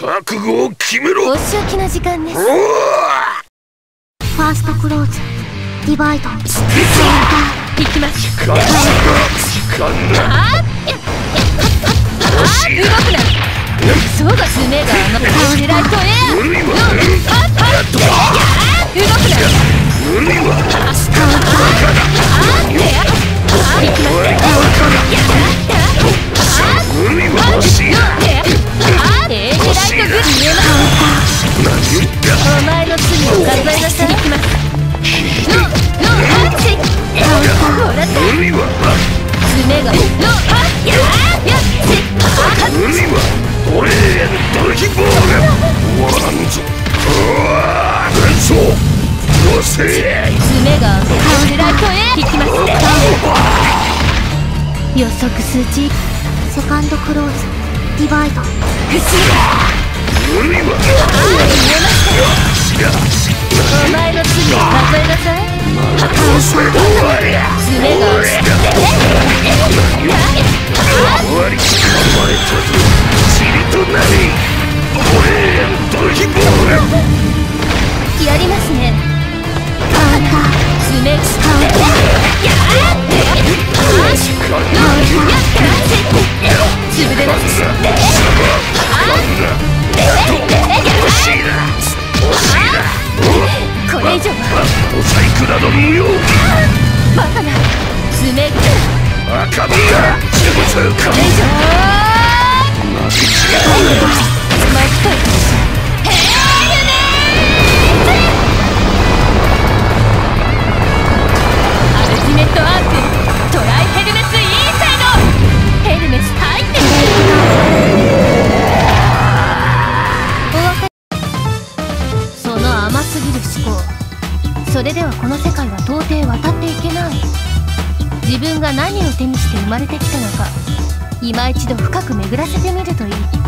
覚悟を決めろ。お仕置きの時間です。ファーストクローズ。ディバイド行きます時間だ。時間だ。あーや欲しい動くな。そうが爪が甘くてライトエア見えます何言ったお前の罪を数えなさい行きますノーノーハッチもらった無理は爪がノーハッやーやっちあっ無理は俺へドルヒボール終わらんぞうわー連想よせ。爪がエージライトへ行きます予測数値。セカンドクローズ。ディバイド。不思無はあー見えまし知らたお前の罪を数えなさい。終わりや爪が落ちてこれ以上はお細工など無用バカな爪。が赤身が潰すかこれ以上マ行それではこの世界は到底渡っていけない。自分が何を手にして生まれてきたのか今一度深く巡らせてみるといい。